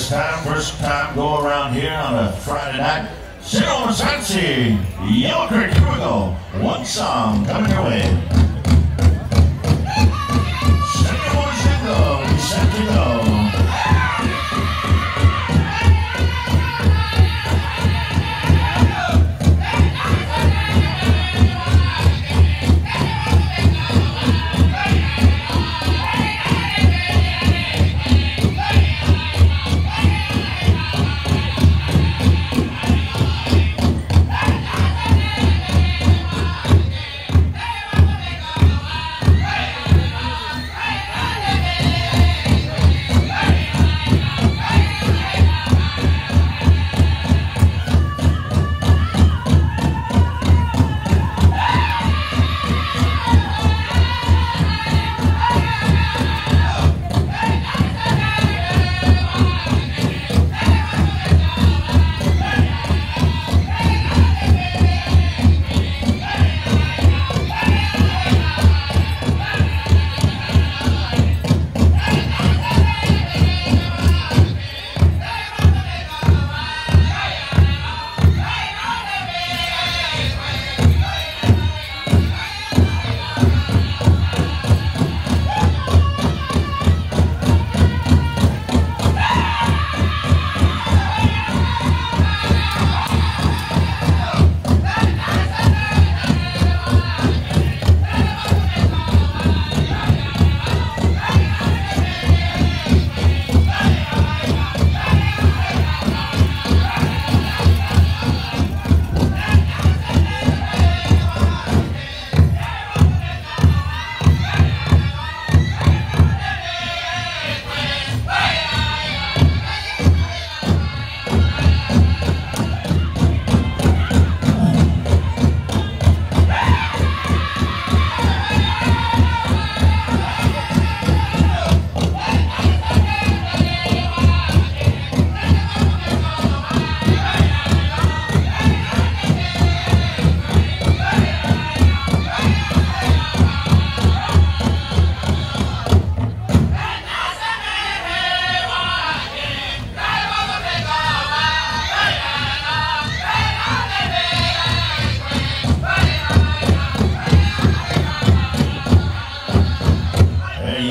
this time. First time go around here on a Friday night. Cyril Masansi, Yellow Creek, here we go. One song coming your way.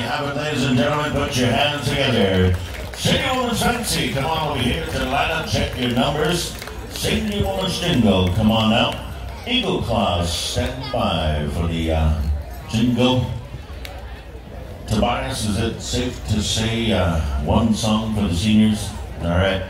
Have it, ladies and gentlemen. Put your hands together. Senior Woman's Fancy, come on over here to the lineup. Check your numbers. Senior Woman's Jingle, come on out. Eagle Claws, stand by for the uh, jingle. Tobias, is it safe to say uh, one song for the seniors? All right.